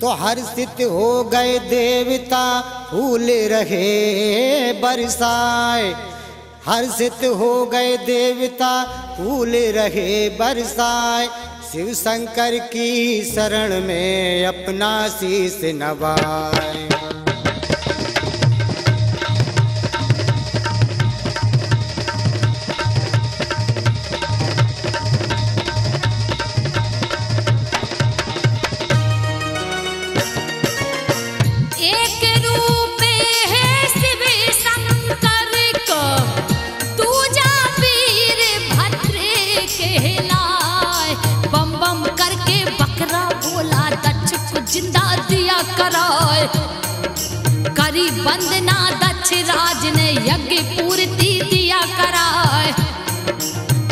तो हर्षित हो गए देवता फूल रहे बरसाए। हर्षित हो गए देवता फूल रहे बरसाए। शिव शंकर की शरण में अपना शीश नवाए। वंदना, दक्ष राज ने यज्ञ पूर्ति दिया कराए।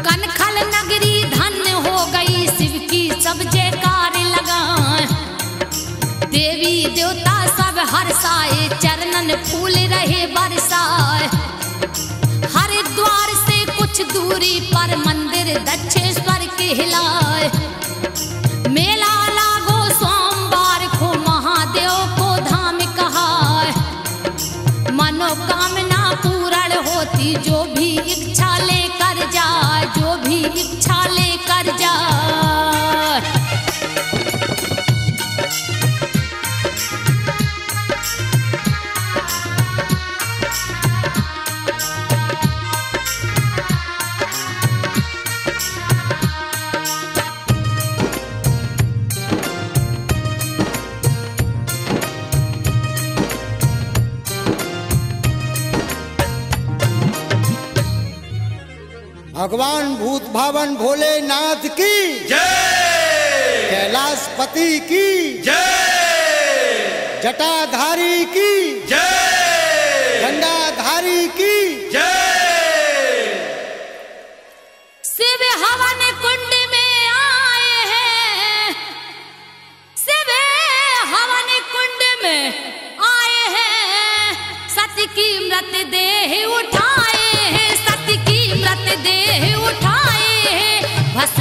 कनखल नगरी धन्य हो गई, शिव की सब जयकार लगाए। देवी देवता सब हर्षाए पर मंदिर दक्षेश्वर के हिलाए। मेला लागो सोमवार को महादेव को धाम कहा मनोकामना पूर्ण होती, जो भी इच्छा लेकर जाए, जो भी इच्छा लेकर जाए। भगवान भूत भावन भोलेनाथ की। जय। कैलाशपति की। जय। जटाधारी की। जय।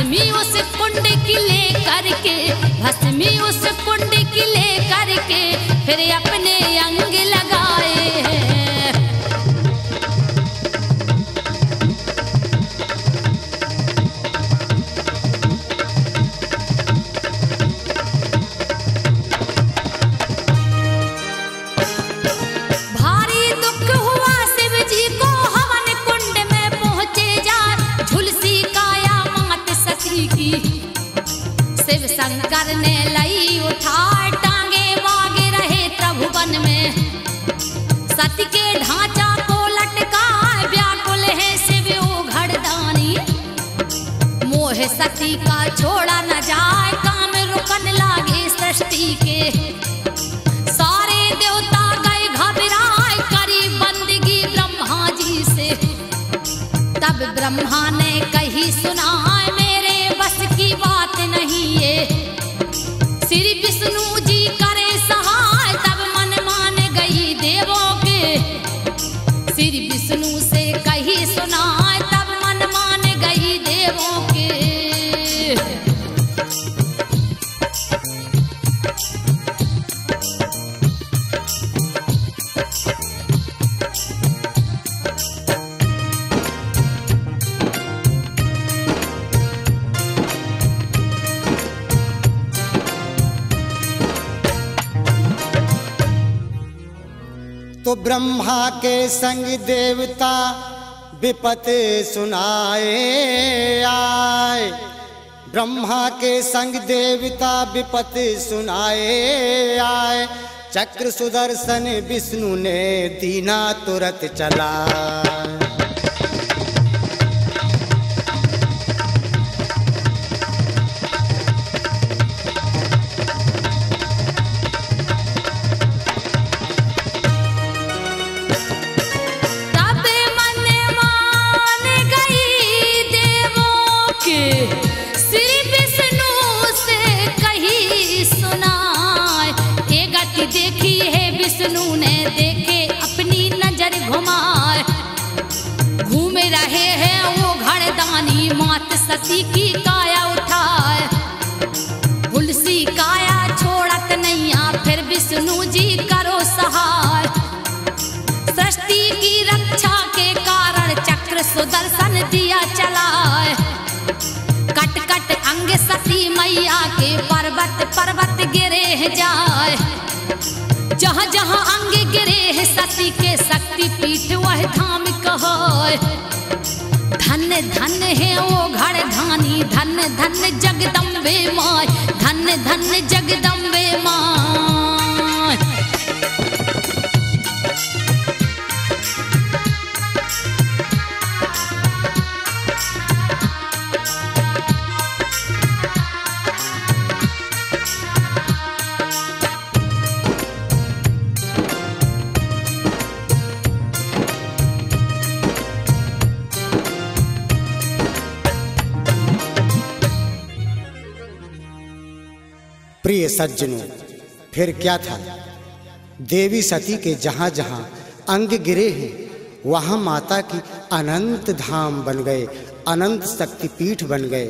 हैं भस्मी शंकर ने लई, उठा टांगे वाग रहे त्रिभुवन में। सती के ढांचा को लटका व्याकुल है शिव ओ घड़दानी मोह सती का छोड़ा न जाए तो ब्रह्मा के संग देवता विपत सुनाए आए। ब्रह्मा के संग देवता विपत सुनाए आए। चक्र सुदर्शन विष्णु ने दीना तुरत चला। सती की काया उठाए। तुलसी काया छोड़त नैया, फिर विष्णु जी करो सहाय। सृष्टि की रक्षा के कारण चक्र सुदर्शन दिया चलाए। कट कट अंग सती मैया के पर्वत पर्वत गिरे जाए। जहाँ जहाँ अंग गिरे सती के शक्ति पीठ वह धाम कहो धन्य धन्य है वो घर धानी। धन्य धन्य जगदम्बे माय धन्य धन जगदम्बे माय प्रिय सज्जनों, फिर क्या था? देवी सती के जहाँ जहाँ अंग गिरे हैं, वहाँ माता की अनंत धाम बन गए, अनंत शक्तिपीठ बन गए।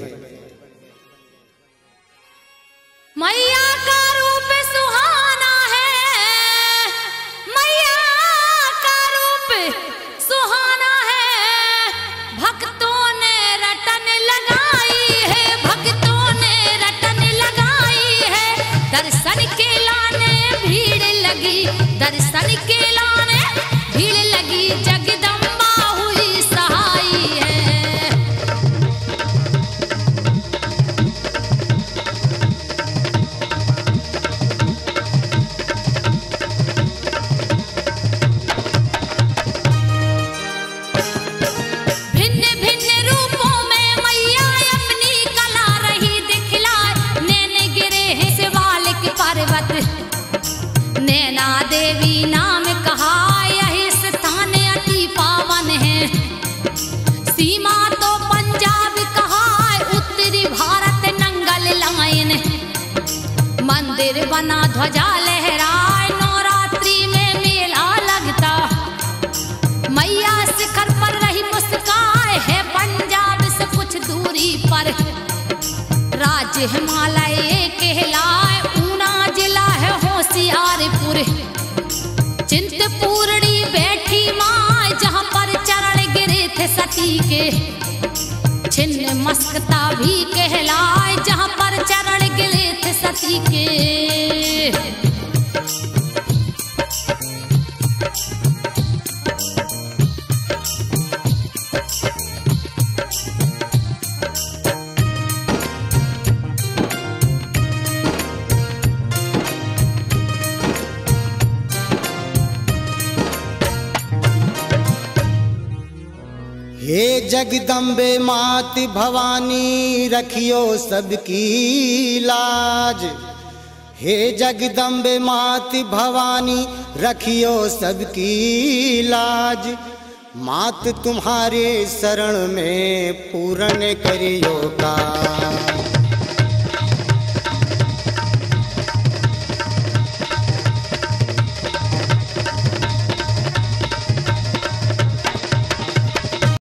दर्शन के लाने, भीड़ लगी जगदम्बा हुई सहाई है। भिन्न भिन्न रूपों में मैया अपनी कला रही दिखलाए, नैन गिरे हैं शिवालिक पर्वत। नैना देवी नाम कहा, यह स्थान अति पावन है। सीमा तो पंजाब कहा, उत्तरी भारत नंगल लायन मंदिर बना ध्वजा लहराए, नवरात्रि में मेला लगता। मैया शिखर पर रही मुस्काए है, पंजाब से कुछ दूरी पर। राज्य हिमालय सती के। छिन्न मस्कता भी कहलाए जहाँ पर चरण गिले थे सती के। हे जगदम्बे मात भवानी, रखियो सबकी लाज। हे जगदम्बे मात भवानी, रखियो सबकी लाज। मात तुम्हारे शरण में पूर्ण करियो का